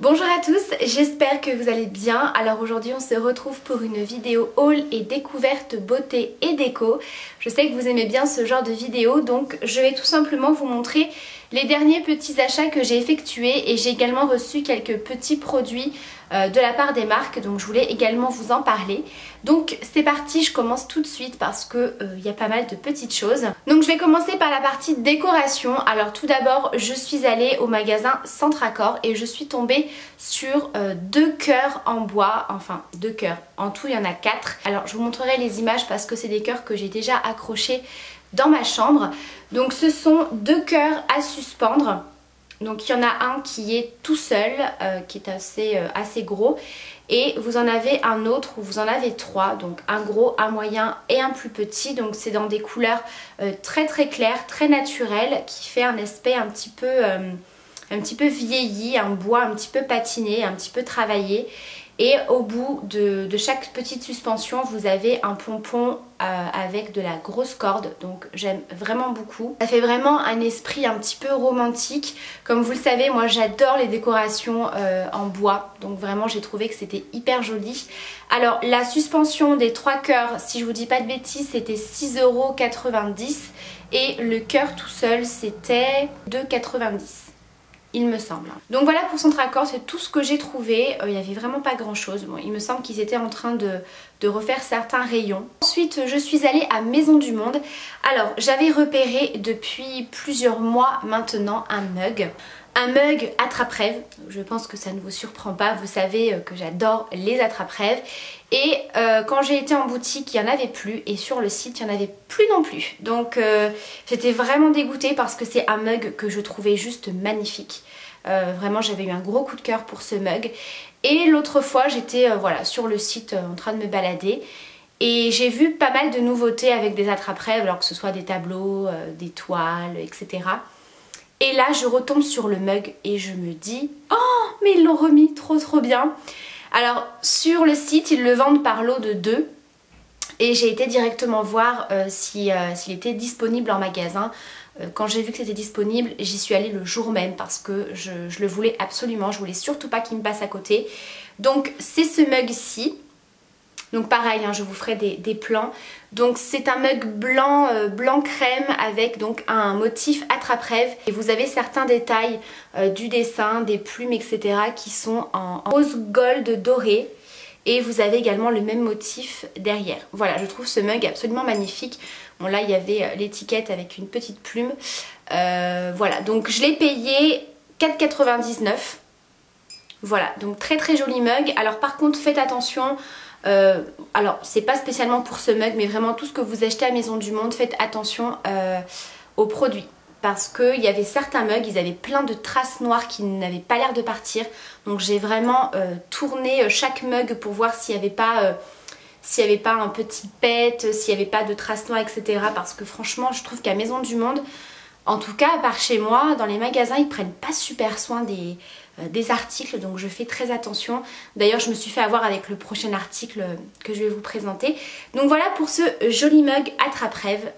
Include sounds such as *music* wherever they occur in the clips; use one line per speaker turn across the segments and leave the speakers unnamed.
Bonjour à tous, j'espère que vous allez bien. Alors aujourd'hui on se retrouve pour une vidéo haul et découverte beauté et déco. Je sais que vous aimez bien ce genre de vidéo donc je vais tout simplement vous montrer les derniers petits achats que j'ai effectués et j'ai également reçu quelques petits produits euh, de la part des marques donc je voulais également vous en parler. Donc c'est parti, je commence tout de suite parce que euh, il y a pas mal de petites choses. Donc je vais commencer par la partie décoration. Alors tout d'abord je suis allée au magasin Centracor et je suis tombée sur euh, deux cœurs en bois, enfin deux cœurs, en tout il y en a quatre. Alors je vous montrerai les images parce que c'est des cœurs que j'ai déjà accrochés dans ma chambre. Donc ce sont deux cœurs à suspendre. Donc il y en a un qui est tout seul, euh, qui est assez, euh, assez gros. Et vous en avez un autre où vous en avez trois. Donc un gros, un moyen et un plus petit. Donc c'est dans des couleurs euh, très très claires, très naturelles, qui fait un aspect un petit peu... un petit peu vieilli, un bois un petit peu patiné, un petit peu travaillé. Et au bout de, chaque petite suspension, vous avez un pompon euh, avec de la grosse corde. Donc j'aime vraiment beaucoup. Ça fait vraiment un esprit un petit peu romantique. Comme vous le savez, moi j'adore les décorations euh, en bois. Donc vraiment j'ai trouvé que c'était hyper joli. Alors la suspension des trois cœurs, si je vous dis pas de bêtises, c'était 6,90€ et le cœur tout seul c'était 2,90€ il me semble. Donc voilà pour son traccord, c'est tout ce que j'ai trouvé. Euh, il n'y avait vraiment pas grand chose. Il me semble qu'ils étaient en train de, de, refaire certains rayons. Ensuite, je suis allée à Maison du Monde. Alors, j'avais repéré depuis plusieurs mois maintenant un mug. Un mug attrape-rêve, je pense que ça ne vous surprend pas, vous savez euh, que j'adore les attrape-rêves. Et euh, quand j'ai été en boutique, il n'y en avait plus et sur le site, il n'y en avait plus non plus. Donc euh, j'étais vraiment dégoûtée parce que c'est un mug que je trouvais juste magnifique. vraiment, j'avais eu un gros coup de cœur pour ce mug. Et l'autre fois, j'étais voilà, sur le site en train de me balader et j'ai vu pas mal de nouveautés avec des attrape-rêves, alors que ce soit des tableaux, des toiles, etc. Et là, je retombe sur le mug et je me dis « Oh, mais ils l'ont remis, trop trop bien !» Alors, sur le site, ils le vendent par lot de deux. Et j'ai été directement voir euh, euh, s'il était disponible en magasin. Euh, quand j'ai vu que c'était disponible, j'y suis allée le jour même parce que je, je le voulais absolument. Je voulais surtout pas qu'il me passe à côté. Donc, c'est ce mug-ci. Donc pareil, hein, je vous ferai des, plans. Donc c'est un mug blanc, euh, blanc crème avec donc un motif attrape-rêve. Et vous avez certains détails euh, du dessin, des plumes, etc. qui sont en, rose gold doré. Et vous avez également le même motif derrière. Voilà, je trouve ce mug absolument magnifique. Bon là, il y avait euh, l'étiquette avec une petite plume. voilà, donc je l'ai payé 4,99. Voilà, donc très très joli mug. Alors par contre, faites attention... Euh, alors c'est pas spécialement pour ce mug mais vraiment tout ce que vous achetez à Maison du Monde faites attention euh, aux produits. Parce qu'il y avait certains mugs, ils avaient plein de traces noires qui n'avaient pas l'air de partir. Donc j'ai vraiment euh, tourné chaque mug pour voir s'il n'y avait pas s'il avait pas un petit pet, s'il n'y avait pas de traces noires etc parce que franchement je trouve qu'à Maison du Monde en tout cas par chez moi dans les magasins ils prennent pas super soin des, des articles donc je fais très attention. D'ailleurs je me suis fait avoir avec le prochain article que je vais vous présenter. Donc voilà pour ce joli mug attrape-rêve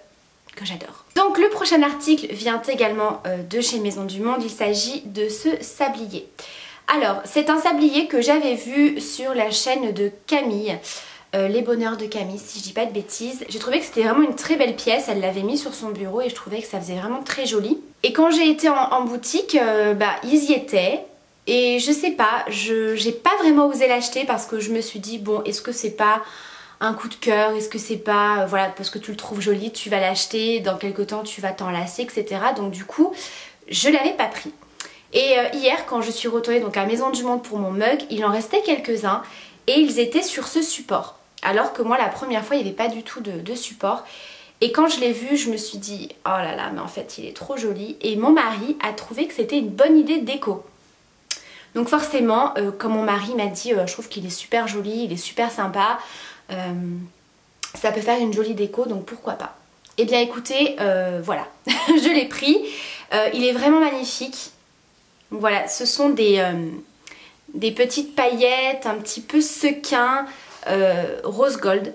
que j'adore. Donc le prochain article vient également euh, de chez Maison du Monde, il s'agit de ce sablier. Alors c'est un sablier que j'avais vu sur la chaîne de Camille. Euh, les bonheurs de Camille si je dis pas de bêtises. J'ai trouvé que c'était vraiment une très belle pièce, elle l'avait mis sur son bureau et je trouvais que ça faisait vraiment très joli. Et quand j'ai été en, boutique, bah ils y étaient, et je sais pas, je j'ai pas vraiment osé l'acheter parce que je me suis dit bon est-ce que c'est pas un coup de cœur, est-ce que c'est pas, euh, voilà, parce que tu le trouves joli, tu vas l'acheter, dans quelques temps tu vas t'en lasser, etc. Donc du coup, je l'avais pas pris. Et euh, hier, quand je suis retournée donc à Maison du Monde pour mon mug, il en restait quelques-uns et ils étaient sur ce support. Alors que moi, la première fois, il n'y avait pas du tout de, de support. Et quand je l'ai vu, je me suis dit, oh là là, mais en fait, il est trop joli. Et mon mari a trouvé que c'était une bonne idée déco. Donc forcément, euh, comme mon mari m'a dit, euh, je trouve qu'il est super joli, il est super sympa. Euh, ça peut faire une jolie déco, donc pourquoi pas. Eh bien écoutez, voilà, *laughs* je l'ai pris. il est vraiment magnifique. Voilà, ce sont des, des petites paillettes un petit peu sequins, rose gold.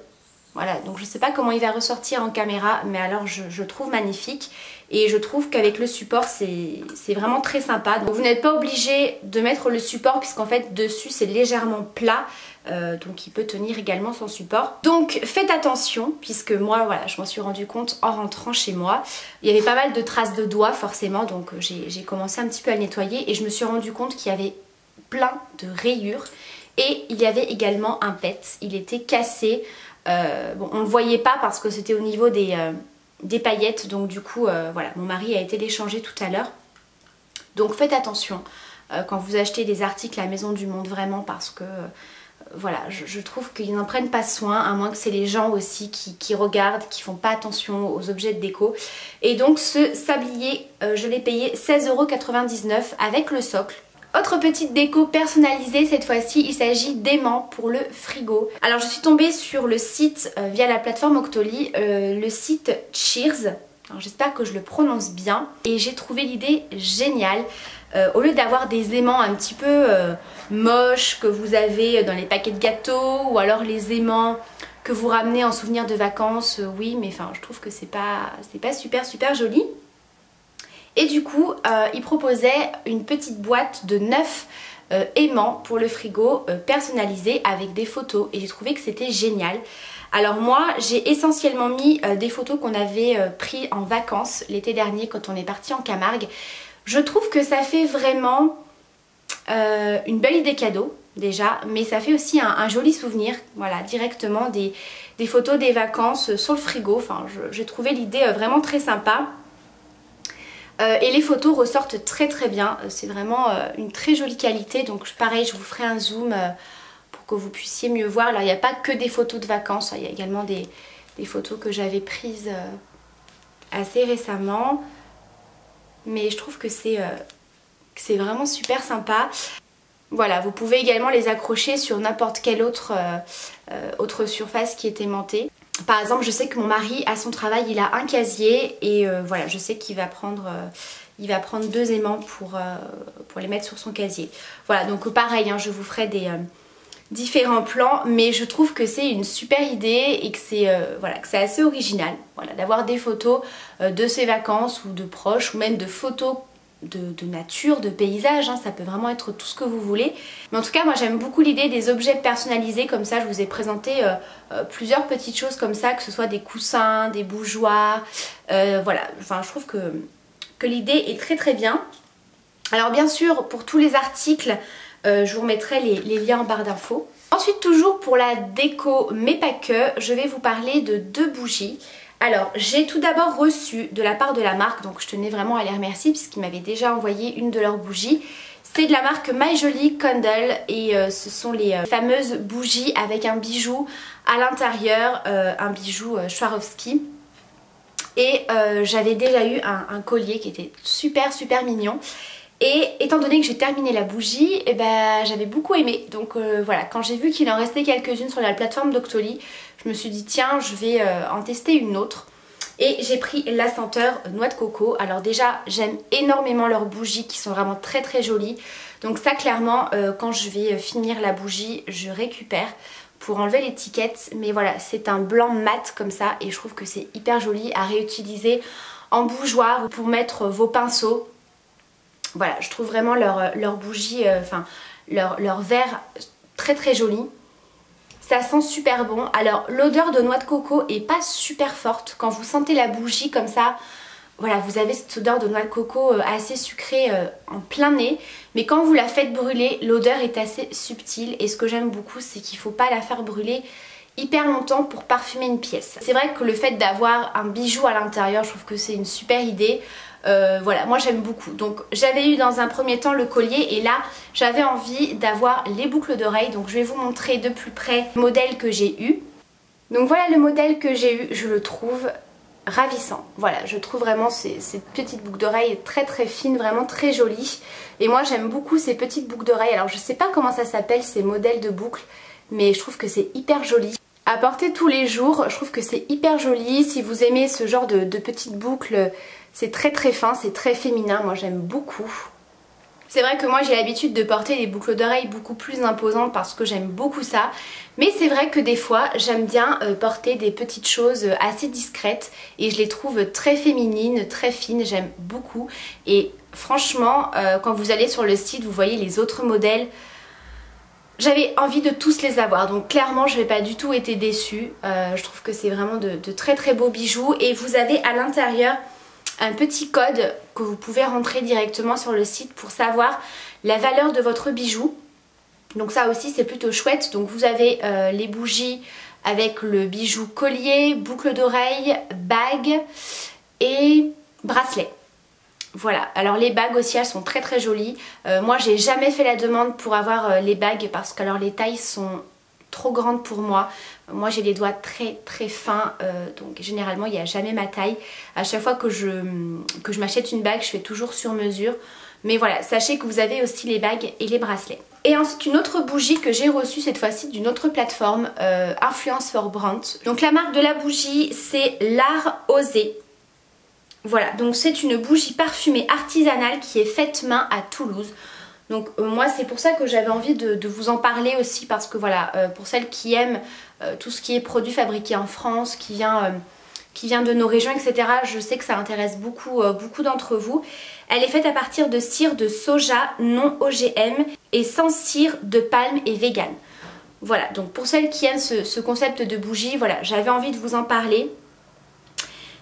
Voilà, donc je sais pas comment il va ressortir en caméra, mais alors je, je trouve magnifique. Et je trouve qu'avec le support, c'est vraiment très sympa. Donc vous n'êtes pas obligé de mettre le support, puisqu'en fait, dessus, c'est légèrement plat. Euh, donc il peut tenir également son support. Donc faites attention puisque moi voilà je m'en suis rendu compte en rentrant chez moi. Il y avait pas mal de traces de doigts forcément donc j'ai commencé un petit peu à nettoyer et je me suis rendu compte qu'il y avait plein de rayures et il y avait également un pet, il était cassé. Euh, on ne le voyait pas parce que c'était au niveau des, euh, des, paillettes donc du coup voilà mon mari a été l'échanger tout à l'heure. Donc faites attention quand vous achetez des articles à Maison du Monde vraiment parce que voilà, je, trouve qu'ils n'en prennent pas soin, à moins que c'est les gens aussi qui, regardent, qui font pas attention aux objets de déco. Et donc ce sablier, euh, je l'ai payé 16,99€ avec le socle. Autre petite déco personnalisée cette fois-ci, il s'agit d'aimants pour le frigo. Alors je suis tombée sur le site euh, via la plateforme Octoly, euh, le site Cheers. J'espère que je le prononce bien et j'ai trouvé l'idée géniale. Euh, au lieu d'avoir des aimants un petit peu moches que vous avez dans les paquets de gâteaux ou alors les aimants que vous ramenez en souvenir de vacances, oui mais enfin je trouve que c'est pas, pas super super joli. Et du coup il proposait une petite boîte de 9 aimants pour le frigo personnalisé avec des photos et j'ai trouvé que c'était génial. Alors moi j'ai essentiellement mis des photos qu'on avait pris en vacances l'été dernier quand on est parti en Camargue. Je trouve que ça fait vraiment euh, une belle idée cadeau déjà, mais ça fait aussi un, joli souvenir, voilà, directement des, photos des vacances sur le frigo. Enfin, j'ai trouvé l'idée euh, vraiment très sympa. Euh, et les photos ressortent très très bien, c'est vraiment une très jolie qualité, donc pareil je vous ferai un zoom pour que vous puissiez mieux voir. Alors il n'y a pas que des photos de vacances, il y a également des, des photos que j'avais prises assez récemment mais je trouve que c'est euh, vraiment super sympa. Voilà, vous pouvez également les accrocher sur n'importe quelle autre, euh, euh, autre surface qui est aimantée. Par exemple, je sais que mon mari, à son travail, il a un casier et voilà, je sais qu'il va prendre... il va prendre deux aimants pour, pour les mettre sur son casier. Voilà, donc pareil, hein, je vous ferai des, différents plans mais je trouve que c'est une super idée et que c'est euh, voilà, c'est assez original voilà, d'avoir des photos euh, de ses vacances ou de proches ou même de photos de, nature, de paysage, hein, ça peut vraiment être tout ce que vous voulez. Mais en tout cas moi j'aime beaucoup l'idée des objets personnalisés comme ça, je vous ai présenté euh, plusieurs petites choses comme ça, que ce soit des coussins, des bougeoirs, voilà, enfin je trouve que, l'idée est très très bien. Alors bien sûr pour tous les articles euh, je vous remettrai les, liens en barre d'infos. Ensuite toujours pour la déco mais pas que, je vais vous parler de deux bougies. Alors j'ai tout d'abord reçu de la part de la marque, donc je tenais vraiment à les remercier puisqu'ils m'avaient déjà envoyé une de leurs bougies. C'est de la marque My Jolie Candle et euh, ce sont les euh, fameuses bougies avec un bijou à l'intérieur, un bijou Swarovski. Et j'avais déjà eu un collier qui était super super mignon. Et étant donné que j'ai terminé la bougie, eh ben, j'avais beaucoup aimé. Donc euh, voilà, quand j'ai vu qu'il en restait quelques-unes sur la plateforme d'Octoly, je me suis dit tiens, je vais euh, en tester une autre. Et j'ai pris la senteur noix de coco. Alors déjà, j'aime énormément leurs bougies qui sont vraiment très très jolies. Donc ça clairement, euh, quand je vais finir la bougie, je récupère pour enlever l'étiquette. Mais voilà, c'est un blanc mat comme ça et je trouve que c'est hyper joli à réutiliser en bougeoir ou pour mettre vos pinceaux voilà, je trouve vraiment leur, leur bougie, euh, enfin leur, leur verre très très joli. Ça sent super bon. Alors l'odeur de noix de coco est pas super forte. Quand vous sentez la bougie comme ça, voilà, vous avez cette odeur de noix de coco euh, assez sucrée euh, en plein nez. Mais quand vous la faites brûler, l'odeur est assez subtile. Et ce que j'aime beaucoup, c'est qu'il ne faut pas la faire brûler hyper longtemps pour parfumer une pièce. C'est vrai que le fait d'avoir un bijou à l'intérieur, je trouve que c'est une super idée. Euh, voilà, moi j'aime beaucoup. Donc j'avais eu dans un premier temps le collier et là j'avais envie d'avoir les boucles d'oreilles. Donc je vais vous montrer de plus près le modèle que j'ai eu. Donc voilà le modèle que j'ai eu, je le trouve ravissant. Voilà, je trouve vraiment ces, petites boucles d'oreilles très très fines, vraiment très jolies. Et moi j'aime beaucoup ces petites boucles d'oreilles. Alors je sais pas comment ça s'appelle ces modèles de boucles, mais je trouve que c'est hyper joli. À porter tous les jours, je trouve que c'est hyper joli. Si vous aimez ce genre de petites boucles c'est très très fin, c'est très féminin, moi j'aime beaucoup. C'est vrai que moi j'ai l'habitude de porter des boucles d'oreilles beaucoup plus imposantes parce que j'aime beaucoup ça. Mais c'est vrai que des fois j'aime bien euh, porter des petites choses euh, assez discrètes et je les trouve très féminines, très fines, j'aime beaucoup. Et franchement, euh, quand vous allez sur le site, vous voyez les autres modèles. J'avais envie de tous les avoir, donc clairement je n'ai pas du tout été déçue. je trouve que c'est vraiment de, de très très beaux bijoux et vous avez à l'intérieur un petit code que vous pouvez rentrer directement sur le site pour savoir la valeur de votre bijou. Donc ça aussi c'est plutôt chouette. Donc vous avez euh, les bougies avec le bijou collier, boucle d'oreille, bague et bracelet. Voilà, alors les bagues aussi elles sont très très jolies. Euh, moi j'ai jamais fait la demande pour avoir euh, les bagues parce que alors les tailles sont trop grandes pour moi. Moi j'ai les doigts très très fins, euh, donc généralement il n'y a jamais ma taille. À chaque fois que je, que je m'achète une bague, je fais toujours sur mesure. Mais voilà, sachez que vous avez aussi les bagues et les bracelets. Et ensuite une autre bougie que j'ai reçue cette fois-ci d'une autre plateforme, euh, Influence for Brand. Donc la marque de la bougie c'est L'Art Osé. Voilà, donc c'est une bougie parfumée artisanale qui est faite main à Toulouse. Donc euh, moi c'est pour ça que j'avais envie de, vous en parler aussi parce que voilà, pour celles qui aiment tout ce qui est produit fabriqué en France, qui vient, vient de nos régions, etc. Je sais que ça intéresse beaucoup, beaucoup d'entre vous. Elle est faite à partir de cire de soja non OGM et sans cire de palme et vegan. Voilà, donc pour celles qui aiment ce, ce concept de bougie, voilà, j'avais envie de vous en parler.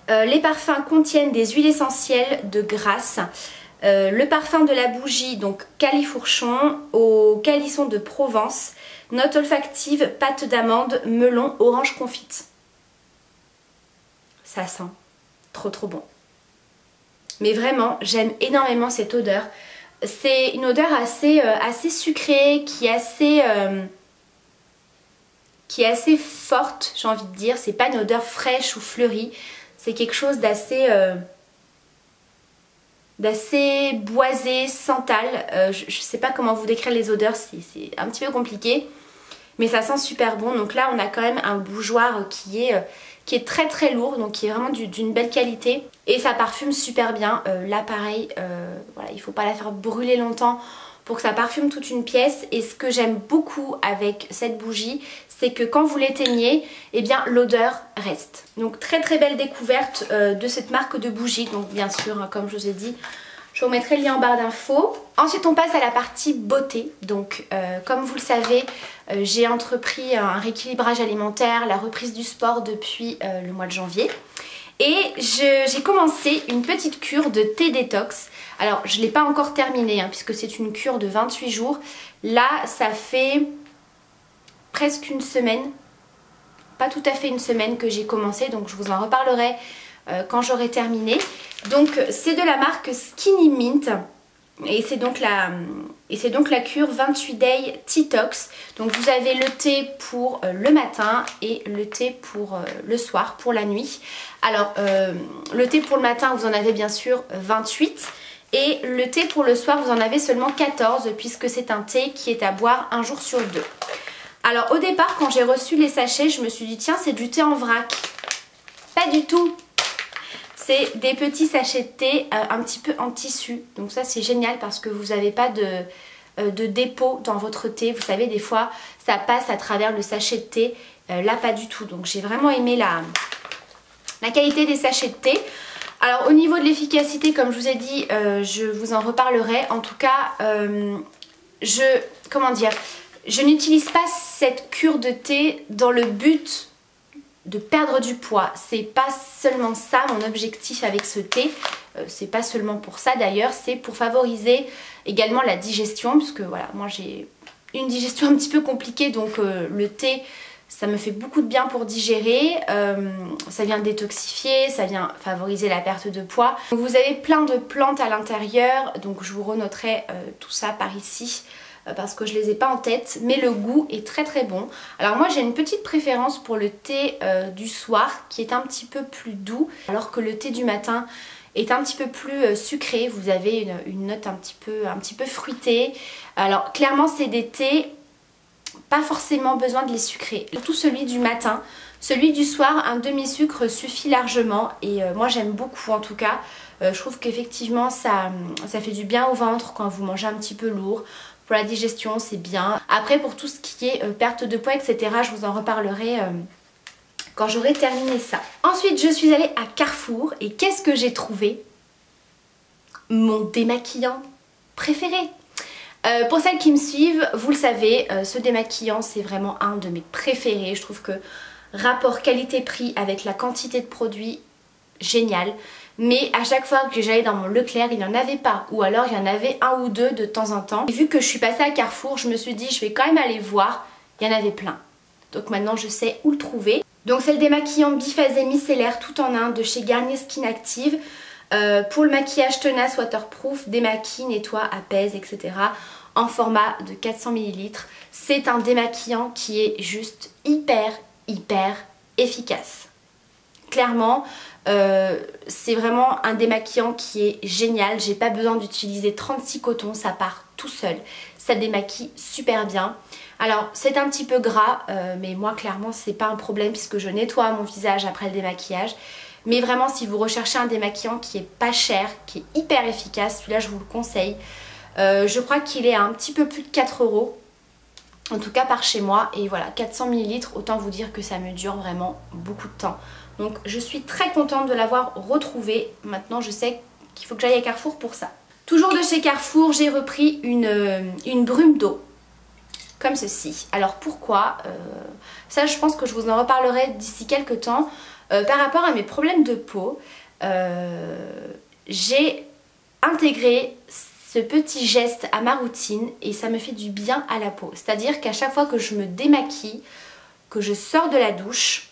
les parfums contiennent des huiles essentielles de grasse. Euh, le parfum de la bougie, donc califourchon, au calisson de Provence, note olfactive, pâte d'amande, melon, orange confite. Ça sent trop trop bon. Mais vraiment, j'aime énormément cette odeur. C'est une odeur assez, euh, sucrée, qui est assez, euh, qui est assez forte, j'ai envie de dire. C'est pas une odeur fraîche ou fleurie. C'est quelque chose d'assez d'assez boisé, santal. Euh, je, ne sais pas comment vous décrire les odeurs, c'est un petit peu compliqué. Mais ça sent super bon. Donc là, on a quand même un bougeoir qui est, euh, qui est très très lourd, donc qui est vraiment d'une belle qualité. Et ça parfume super bien. Euh, là, pareil, voilà, il faut pas la faire brûler longtemps pour que ça parfume toute une pièce. Et ce que j'aime beaucoup avec cette bougie, c'est que quand vous l'éteignez, eh bien l'odeur reste. Donc très très belle découverte euh, de cette marque de bougie. Donc bien sûr, hein, comme je vous ai dit, je vous mettrai le lien en barre d'infos. Ensuite, on passe à la partie beauté. Donc, euh, comme vous le savez, euh, j'ai entrepris un rééquilibrage alimentaire, la reprise du sport depuis le mois de janvier. Et j'ai commencé une petite cure de thé détox. Alors, je ne l'ai pas encore terminée, hein, puisque c'est une cure de 28 jours. Là, ça fait presque une semaine, pas tout à fait une semaine que j'ai commencé, donc je vous en reparlerai euh, quand j'aurai terminé. Donc c'est de la marque Skinny Mint. Et c'est donc la et c'est donc la cure 28 Day T-Tox. Donc vous avez le thé pour euh, le matin et le thé pour euh, le soir, pour la nuit. Alors le thé pour le matin vous en avez bien sûr 28 et le thé pour le soir vous en avez seulement 14 puisque c'est un thé qui est à boire un jour sur deux. Alors au départ quand j'ai reçu les sachets je me suis dit tiens c'est du thé en vrac. Pas du tout. C'est des petits sachets de thé euh, un petit peu en tissu. Donc ça c'est génial parce que vous n'avez pas de, euh, de, dépôt dans votre thé. Vous savez des fois ça passe à travers le sachet de thé. Euh, là pas du tout. Donc j'ai vraiment aimé la, la qualité des sachets de thé. Alors au niveau de l'efficacité comme je vous ai dit je vous en reparlerai. En tout cas je... comment dire je n'utilise pas cette cure de thé dans le but de perdre du poids. C'est pas seulement ça mon objectif avec ce thé. Euh, c'est pas seulement pour ça d'ailleurs, c'est pour favoriser également la digestion puisque voilà, moi j'ai une digestion *laughs* un petit peu compliquée donc euh, le thé ça me fait beaucoup de bien pour digérer, euh, ça vient détoxifier, ça vient favoriser la perte de poids. vous avez plein de plantes à l'intérieur, donc je vous renoterai tout ça par ici euh, parce que je les ai pas en tête mais le goût est très très bon. Alors moi j'ai une petite préférence pour le thé euh, du soir qui est un petit peu plus doux alors que le thé du matin est un petit peu plus euh, sucré, vous avez une, note un petit, peu, un petit peu fruitée. Alors clairement c'est des thés pas forcément besoin de les sucrer. Surtout celui du matin. Celui du soir, un demi-sucre suffit largement et euh, moi j'aime beaucoup en tout cas. Euh, je trouve qu'effectivement ça, ça fait du bien au ventre quand vous mangez un petit peu lourd. Pour la digestion c'est bien. Après pour tout ce qui est perte de poids etc je vous en reparlerai quand j'aurai terminé ça. Ensuite je suis allée à Carrefour et qu'est-ce que j'ai trouvé? Mon démaquillant préféré euh, pour celles qui me suivent, vous le savez, euh, ce démaquillant c'est vraiment un de mes préférés. Je trouve que rapport qualité-prix avec la quantité de produits, génial. Mais à chaque fois que j'allais dans mon Leclerc, il n'y en avait pas. Ou alors il y en avait un ou deux de temps en temps. Et vu que je suis passée à Carrefour, je me suis dit je vais quand même aller voir. Il y en avait plein. Donc maintenant je sais où le trouver. Donc c'est le démaquillant biphasé micellaire tout en un de chez Garnier Skin Active. Euh, pour le maquillage tenace, waterproof, démaquille, nettoie, apaise, etc. En format de 400 ml. C'est un démaquillant qui est juste hyper, hyper efficace. Clairement, euh, c'est vraiment un démaquillant qui est génial. J'ai pas besoin d'utiliser 36 cotons, ça part tout seul. Ça démaquille super bien. Alors c'est un petit peu gras, euh, mais moi clairement c'est pas un problème puisque je nettoie mon visage après le démaquillage. Mais vraiment si vous recherchez un démaquillant qui est pas cher, qui est hyper efficace, celui-là je vous le conseille. Euh, je crois qu'il est à un petit peu plus de 4 euros. En tout cas par chez moi. Et voilà, 400 ml, autant vous dire que ça me dure vraiment beaucoup de temps. Donc je suis très contente de l'avoir retrouvé. Maintenant je sais qu'il faut que j'aille à Carrefour pour ça. Toujours de chez Carrefour, j'ai repris une, euh, brume d'eau comme ceci. Alors pourquoi? Euh, Ça je pense que je vous en reparlerai d'ici quelques temps. Euh, par rapport à mes problèmes de peau, euh, j'ai intégré ce petit geste à ma routine et ça me fait du bien à la peau. C'est-à-dire qu'à chaque fois que je me démaquille, que je sors de la douche,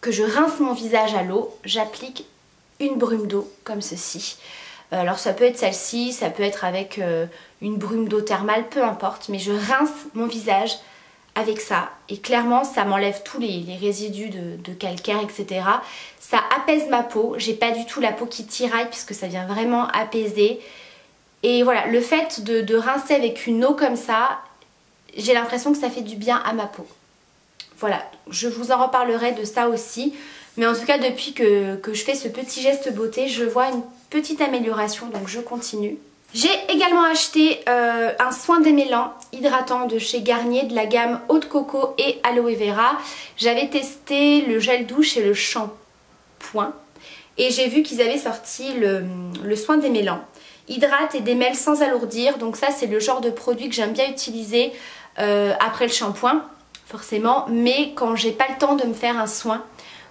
que je rince mon visage à l'eau, j'applique une brume d'eau comme ceci. Euh, alors ça peut être celle-ci, ça peut être avec une brume d'eau thermale, peu importe. Mais je rince mon visage avec ça. Et clairement, ça m'enlève tous les, résidus de, calcaire, etc. Ça apaise ma peau. J'ai pas du tout la peau qui tiraille puisque ça vient vraiment apaiser. Et voilà, le fait de, rincer avec une eau comme ça, j'ai l'impression que ça fait du bien à ma peau. Voilà, je vous en reparlerai de ça aussi. Mais en tout cas, depuis que, que je fais ce petit geste beauté, je vois une petite amélioration, donc je continue. J'ai également acheté euh, un soin démêlant hydratant de chez Garnier de la gamme Eau de Coco et Aloe Vera. J'avais testé le gel douche et le shampoing et j'ai vu qu'ils avaient sorti le, soin démêlant. Hydrate et démêle sans alourdir, donc ça c'est le genre de produit que j'aime bien utiliser euh, après le shampoing forcément, mais quand j'ai pas le temps de me faire un soin,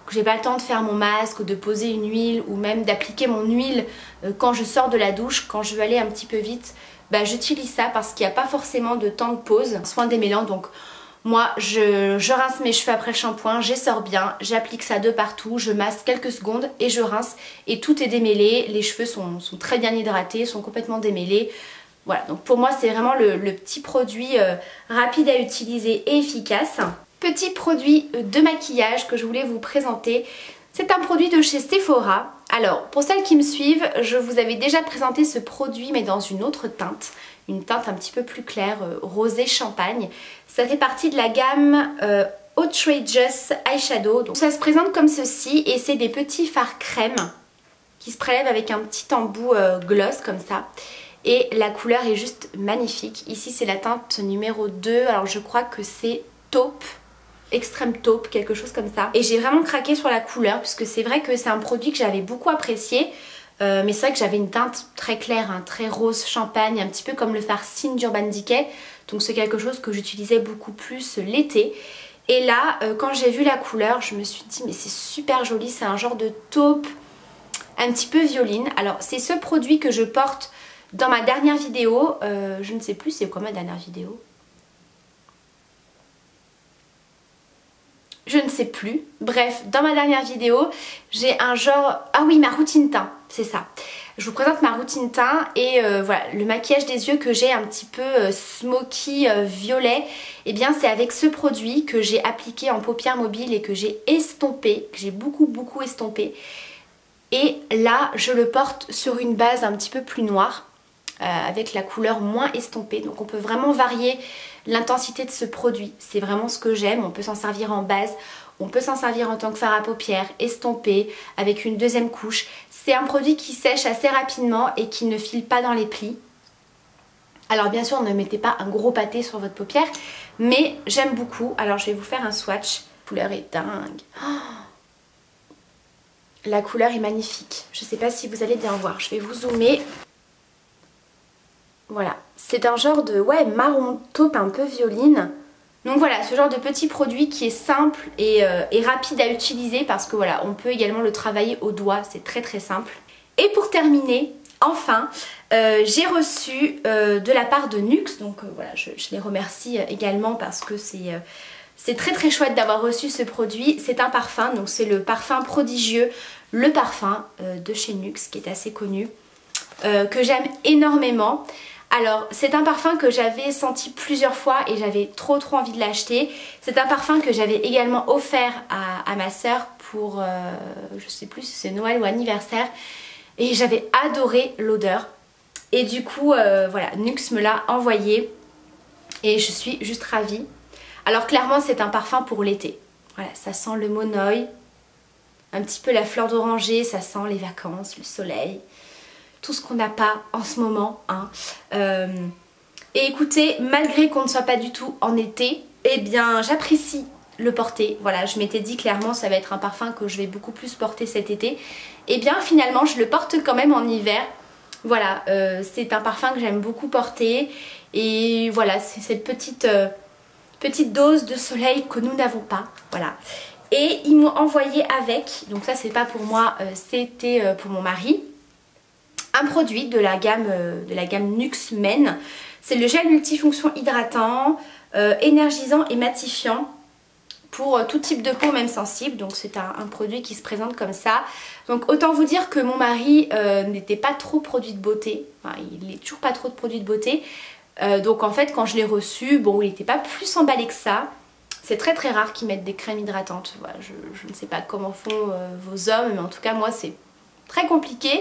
que j'ai pas le temps de faire mon masque ou de poser une huile ou même d'appliquer mon huile euh, quand je sors de la douche, quand je veux aller un petit peu vite, bah j'utilise ça parce qu'il n'y a pas forcément de temps de pause. Soin démêlant donc moi je, rince mes cheveux après le shampoing, j'essore bien, j'applique ça de partout, je masse quelques secondes et je rince et tout est démêlé, les cheveux sont, très bien hydratés, sont complètement démêlés. Voilà, donc pour moi c'est vraiment le, petit produit euh, rapide à utiliser et efficace petit produit de maquillage que je voulais vous présenter. C'est un produit de chez Sephora. Alors, pour celles qui me suivent, je vous avais déjà présenté ce produit mais dans une autre teinte. Une teinte un petit peu plus claire, euh, rosé champagne. Ça fait partie de la gamme euh, Outrageous Eyeshadow. Donc, ça se présente comme ceci et c'est des petits fards crème qui se prélèvent avec un petit embout euh, gloss comme ça. Et la couleur est juste magnifique. Ici, c'est la teinte numéro 2. Alors, je crois que c'est taupe extrême taupe, quelque chose comme ça. Et j'ai vraiment craqué sur la couleur puisque c'est vrai que c'est un produit que j'avais beaucoup apprécié. Euh, mais c'est vrai que j'avais une teinte très claire, un très rose champagne, un petit peu comme le farcine d'Urban Decay. Donc c'est quelque chose que j'utilisais beaucoup plus l'été. Et là, euh, quand j'ai vu la couleur, je me suis dit mais c'est super joli, c'est un genre de taupe un petit peu violine. Alors c'est ce produit que je porte dans ma dernière vidéo. Euh, je ne sais plus c'est quoi ma dernière vidéo? Je ne sais plus. Bref, dans ma dernière vidéo, j'ai un genre... Ah oui, ma routine teint, c'est ça. Je vous présente ma routine teint et euh, voilà, le maquillage des yeux que j'ai un petit peu euh, smoky euh, violet, et eh bien c'est avec ce produit que j'ai appliqué en paupières mobiles et que j'ai estompé, que j'ai beaucoup beaucoup estompé. Et là, je le porte sur une base un petit peu plus noire. avec la couleur moins estompée. Donc on peut vraiment varier l'intensité de ce produit. C'est vraiment ce que j'aime. On peut s'en servir en base, on peut s'en servir en tant que fard à paupières, estompé, avec une deuxième couche. C'est un produit qui sèche assez rapidement et qui ne file pas dans les plis. Alors bien sûr, ne mettez pas un gros pâté sur votre paupière, mais j'aime beaucoup. Alors je vais vous faire un swatch. La couleur est dingue. Oh la couleur est magnifique. Je ne sais pas si vous allez bien voir. Je vais vous zoomer. Voilà. C'est un genre de ouais, marron taupe un peu violine. Donc voilà, ce genre de petit produit qui est simple euh, et, rapide à utiliser parce que voilà, on peut également le travailler au doigt, c'est très très simple. Et pour terminer, enfin, euh, j'ai reçu euh, de la part de Nux, donc voilà, je, les remercie également parce que c'est... c'est très très chouette d'avoir reçu ce produit. C'est un parfum, donc c'est le parfum prodigieux, le parfum de chez Nux qui est assez connu, que j'aime énormément. Alors c'est un parfum que j'avais senti plusieurs fois et j'avais trop trop envie de l'acheter. C'est un parfum que j'avais également offert à, ma soeur pour, euh, je sais plus si c'est Noël ou anniversaire. Et j'avais adoré l'odeur. Et du coup, euh, voilà, Nux me l'a envoyé. Et je suis juste ravie. Alors clairement c'est un parfum pour l'été. Voilà, ça sent le monoï, un petit peu la fleur d'oranger, ça sent les vacances, le soleil tout ce qu'on n'a pas en ce moment. Hein. Euh, et écoutez, malgré qu'on ne soit pas du tout en été, eh bien j'apprécie le porter. Voilà, je m'étais dit clairement ça va être un parfum que je vais beaucoup plus porter cet été. Et eh bien finalement je le porte quand même en hiver. Voilà, euh, c'est un parfum que j'aime beaucoup porter. Et voilà, c'est cette petite, euh, petite dose de soleil que nous n'avons pas. Voilà. Et ils m'ont envoyé avec, donc ça c'est pas pour moi, c'était pour mon mari un produit de la gamme, euh, de la gamme Nux Men. C'est le gel multifonction hydratant, euh, énergisant et matifiant pour euh, tout type de peau, même sensible. Donc c'est un, produit qui se présente comme ça. Donc autant vous dire que mon mari n'était pas trop produit de beauté. Il n'est toujours pas trop de produits de beauté. donc en fait quand je l'ai reçu, bon il n'était pas plus emballé que ça. C'est très très rare qu'ils mettent des crèmes hydratantes. je, ne sais pas comment font vos hommes, mais en tout cas moi c'est très compliqué.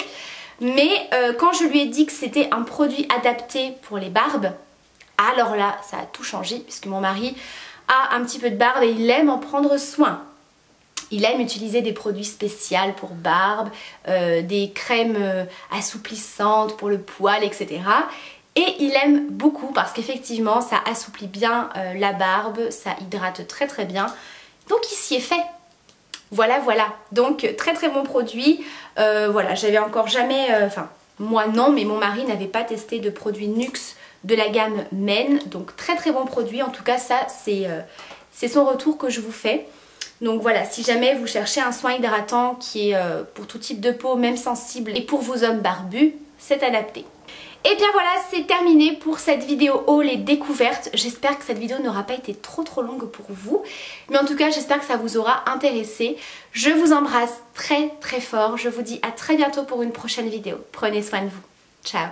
Mais euh, quand je lui ai dit que c'était un produit adapté pour les barbes, alors là, ça a tout changé puisque mon mari a un petit peu de barbe et il aime en prendre soin. Il aime utiliser des produits spéciaux pour barbe, euh, des crèmes euh, assouplissantes pour le poil, etc. Et il aime beaucoup parce qu'effectivement ça assouplit bien la barbe, ça hydrate très très bien. Donc il s'y est fait. Voilà, voilà. Donc très très bon produit. Euh, voilà, j'avais encore jamais... Euh, enfin, moi non, mais mon mari n'avait pas testé de produit Nux de la gamme Men. Donc très très bon produit. En tout cas, ça, euh, c'est son retour que je vous fais. Donc voilà, si jamais vous cherchez un soin hydratant qui est pour tout type de peau, même sensible, et pour vos hommes barbus, c'est adapté. Et bien voilà, c'est terminé pour cette vidéo haul et découverte. J'espère que cette vidéo n'aura pas été trop trop longue pour vous. Mais en tout cas, j'espère que ça vous aura intéressé. Je vous embrasse très très fort. Je vous dis à très bientôt pour une prochaine vidéo. Prenez soin de vous. Ciao